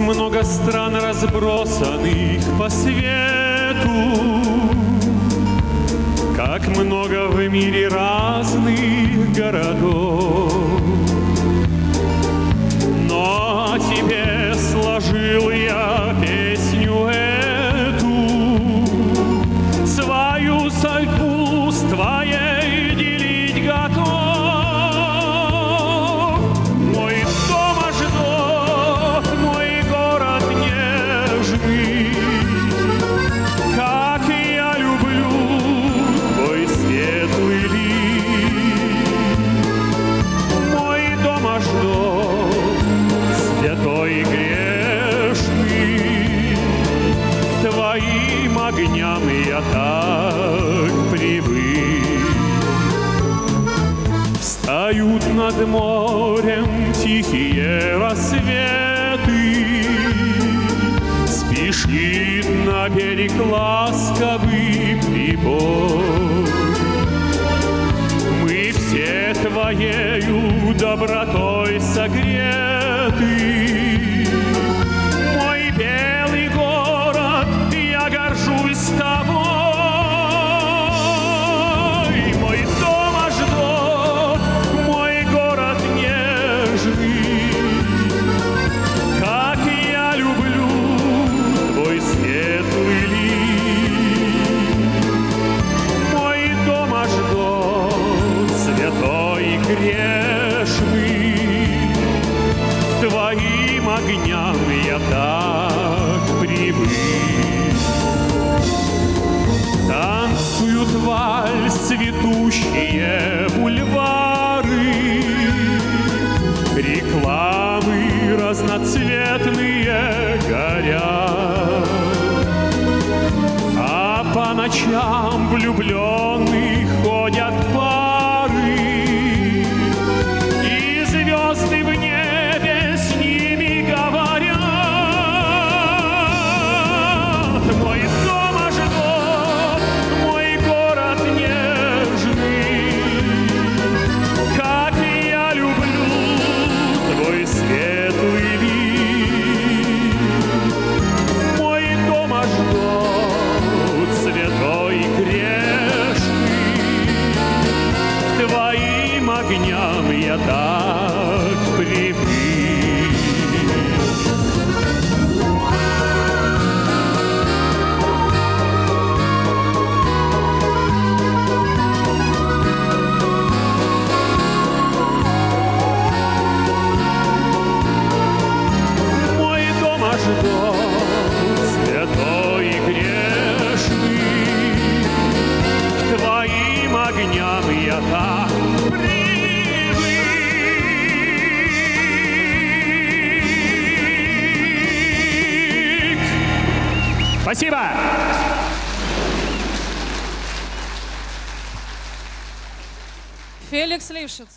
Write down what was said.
много стран разбросанных по свету, Как много в мире разных городов. Я так привык. Встают над морем тихие рассветы, Спешит на берег ласковый прибой. Мы все твоею добротой согреты. Грешный. Твоим огням я так привык. Танцуют вальс цветущие бульвары, Рекламы разноцветные горят. А по ночам влюбленных ходят пары, огням я так привык. Огням я так Спасибо! Феликс Лившиц.